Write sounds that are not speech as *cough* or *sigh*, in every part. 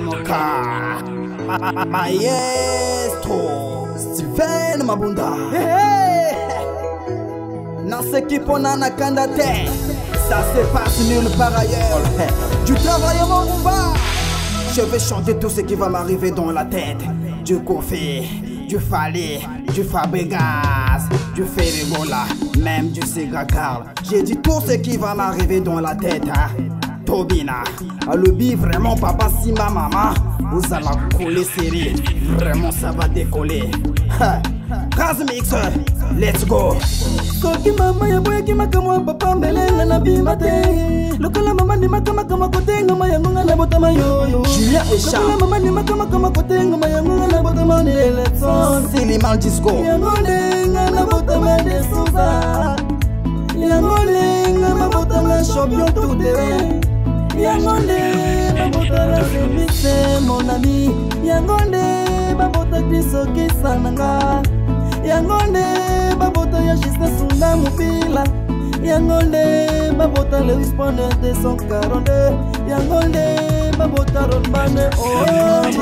MK Maestro Steven Mabunda Dans ce qui on a kanda Ça se passe nulle part ailleurs Du travail à mon combat Je vais changer tout ce qui va m'arriver dans la tête Du Kofi, du falé, du fabregas du ferigola, même du cigarre J'ai dit tout ce qui va m'arriver dans la tête hein. tobina alobi vraiment papa simba mama ozala kole sere vraiment ça va décoller Kazmix, let's go koki mama yaboyaki makamwa papa mbelenga na bima te lokola mama nimakamakamaa kotengama yangonga na botama yoyokola mama nimakamakamaa kotengama yangonga na botama neleson yango ndenga na botama desuza mise monami yango nde babotaki sokisa na nga yango nde babota ya juste sunda mobila yango nde babota lewispone de 142 yango nde babota rodbane o oh,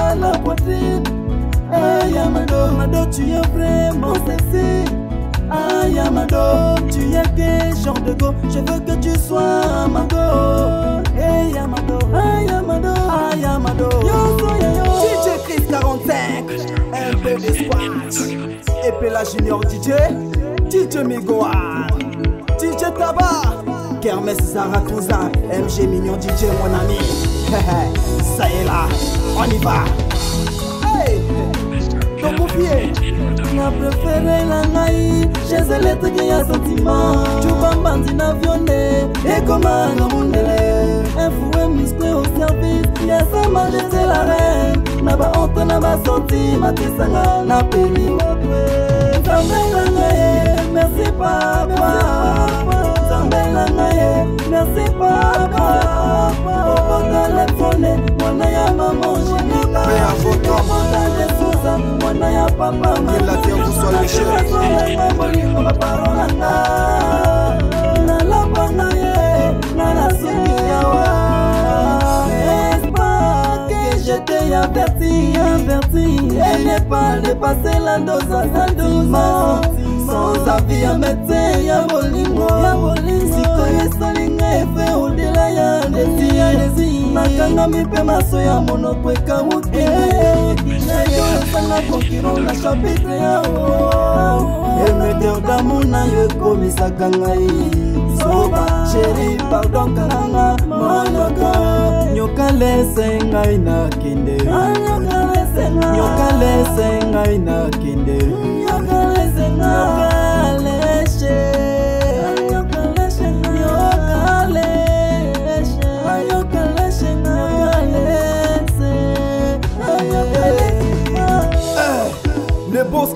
Hey mado, mado tu es vraiment sexy Aïe mado, tu es quel genre de go Je veux que tu sois Amado go Yamado, aïe Yamado, aïe Amado. Yo yo, DJ Chris 45 Un peu de Et puis la junior DJ DJ Migoa DJ Taba, Kermesse Zaratouza MG Mignon DJ mon ami *laughs* Ça y est là, on y va tokufie na prefere na ngai chaise eletrike ya sentima cuba mbanzi na vione ekoma na mondele infue muscle au service ya sama jete la reine na bahonte na basanti matisanga na peli motwe zambela ngai merci papa zambela ngai merci papa Que la terre vous soit Averti, averti, elle n'est pas dépassée la dose à sa douceur. Sans avis, un médecin, y'a bolingo, y'a bolingo. Si koye solinga, efe odela ya desi, ya desi. Nakanga mi pe maso ya monoko ekawuki. kironga kapete emeter damona yo ekomisaka ngai soba sheri pardon kalanga monoko nyoka lese ngai nakende nyoka lese ngai nakende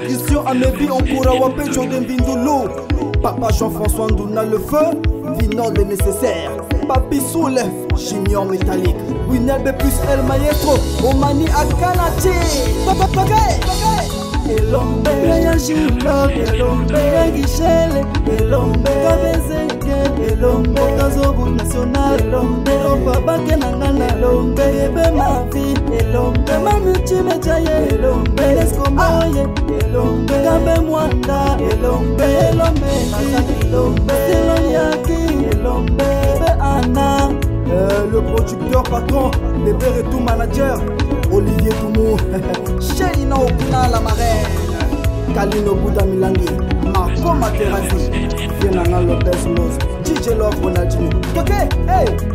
Christian Amebi Onkura Wapé Jordan Bindulu Papa Jean-François Ndouna le feu Vinant le nécessaire Papi Soule Junior Métallique Winabe plus El Maestro Omani Akanati Papa Pagay elombela ya jula elombela gishele elombela bezeke elombela zobu national elombela babake na nga na lombe ebe mavi elombe mamutimetia ye elombe eskomoye ah. elombe kambe mwanda elombe elombe elombe seloniaki elombe be ana Euh, le producteur patron, les pères et tout manager, Olivier Toumou, Sheina *laughs* Okuna la marraine, Kalino Bouda Milangi, Marco Materazzi, Fernand Lopez Mose, DJ Love Ronaldinho. Ok, hey!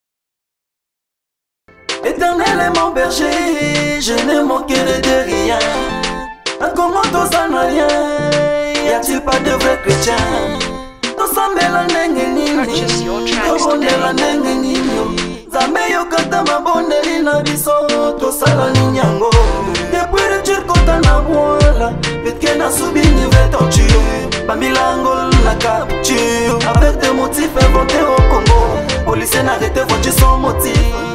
éternel est mon berger je ne manquerai de rien nakomo tozana rien y a-t-il pas de vrai chrétien tosambela ndenge nini tobondela ndenge nini nzambe yokata mabondeli na biso tosala nini yango depuis rupture kota na bwala petke nasubi nive torture bamilango na capture avec des motifs inventé au congo policier narete voiture sans motif